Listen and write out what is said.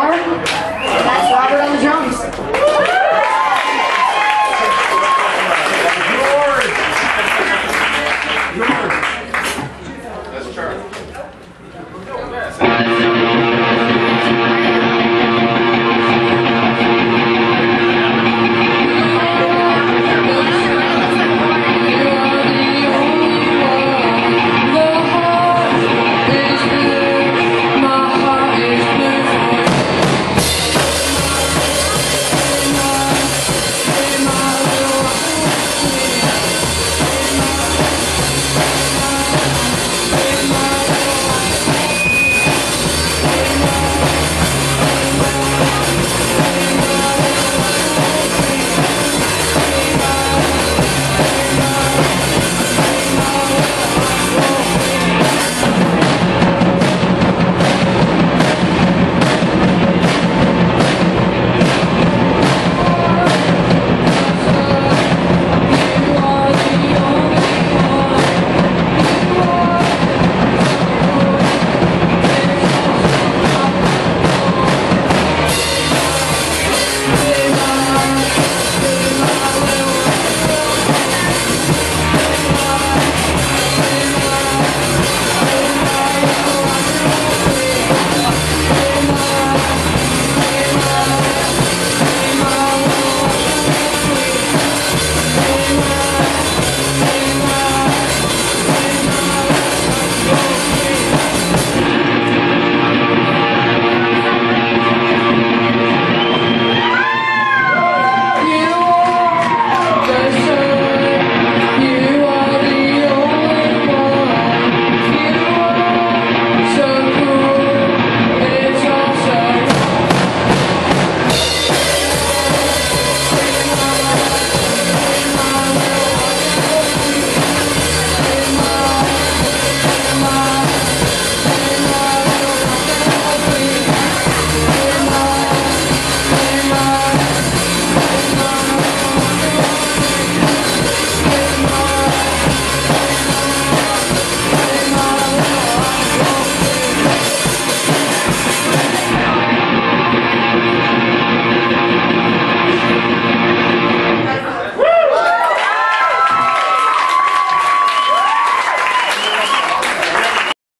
are